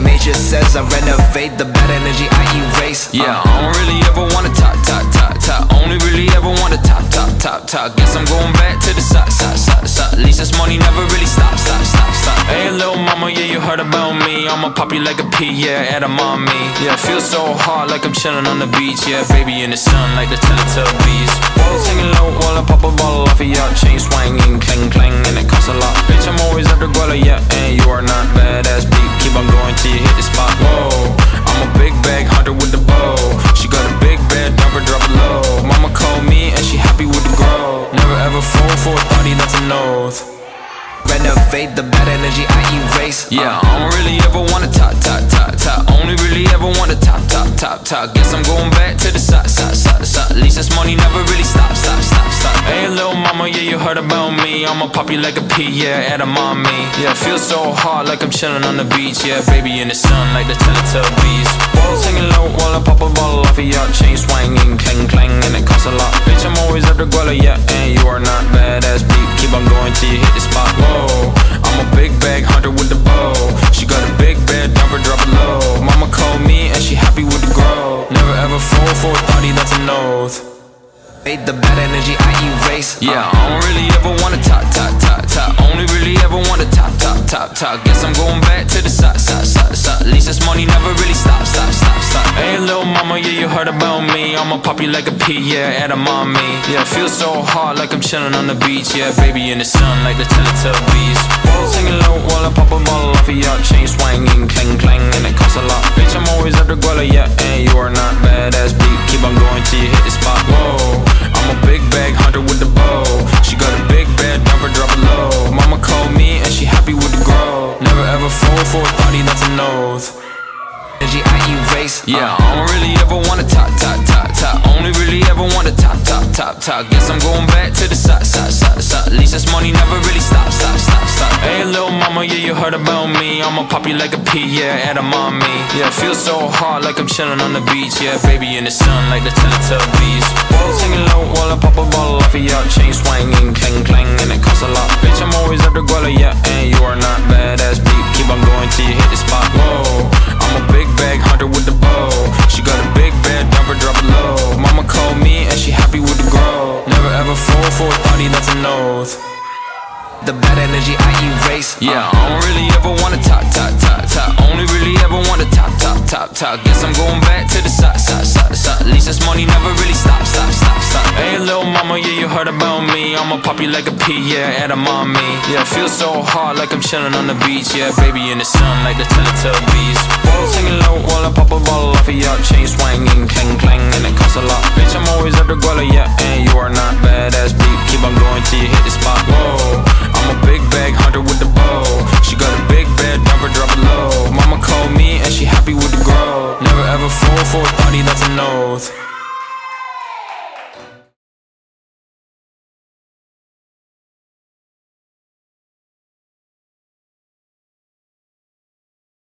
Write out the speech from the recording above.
major says I renovate the bad energy I erase. Yeah, uh. I don't really ever wanna top, top, top, top. Only really ever wanna top, top, top, top. Guess I'm going back to the side, side, side, side. At least this money never really stop, stop, stop, stop. Hey, little mama, yeah, you heard about me. I'ma pop you like a pea, yeah, edamame. Yeah, feel so hot like I'm chilling on the beach. Yeah, baby in the sun like the Teletubbies. Walls hanging low while I pop a bottle off of your chain swinging, clang, clang, and it costs a lot. Bitch, fall for a thotty, that's an oath. Renovate the bad energy I erase. Yeah, uh. I don't really ever wanna top, top, top, top. Only really ever wanna top, top, top, top. Guess I'm going back to the side, side, side, side. At least this money never really stop, stop, stop, stop. Hey, little mama, yeah, you heard about me. I'ma pop you like a pea, yeah, edamame. Yeah, feel so hot like I'm chilling on the beach. Yeah, baby in the sun like the Teletubbies. Walls hanging low while I pop a bottle off of your chain swinging, clang, clang, Fall for a thotty, that's an oath. Fade the bad energy I erase. Yeah, uh. I don't really ever wanna top, top, top, top. Only really ever wanna top, top, top, top. Guess I'm going back to the side, side, side, side. At least this money never really stop, stop, stop, stop. Hey, little mama, yeah, you heard about me. I'ma pop you like a pea, yeah, edamame. Yeah, feel so hot like I'm chilling on the beach. Yeah, baby in the sun like the Teletubbies. Walls hanging low while I pop a bottle off of your chain swinging, clang, clang, fall for a thotty, that's an oath. Energy I erase. Uh. Yeah, I don't really ever wanna top, top, top, top. Only really ever wanna top, top, top, top. Guess I'm going back to the side, side, side, side. At least this money never really stop, stop, stop, stop. Hey, little mama, yeah, you heard about me. I'ma pop you like a pea, yeah, edamame. Yeah, feel so hot like I'm chilling on the beach. Yeah, baby in the sun like the Teletubbies. Walls hanging low while I pop a bottle off of your chain swinging, clang, clang, and it costs a lot. Bitch, I'm always at the guala, yeah, ever fall for a thotty, that's an oath. The bad energy I erase. Uh. Yeah, I don't really ever wanna top, top, top, top. Only really ever wanna top, top, top, top. Guess I'm going back to the side, side, side, side. At least this money never really stop, stop, stop, stop. Hey, little mama, yeah, you heard about me. I'ma pop you like a pea, yeah, edamame. Yeah, feel so hot like I'm chilling on the beach. Yeah, baby in the sun like the Teletubbies. Walls hanging low while I pop a bottle off of your chain swinging, clang, fall for a thotty, that's an oath.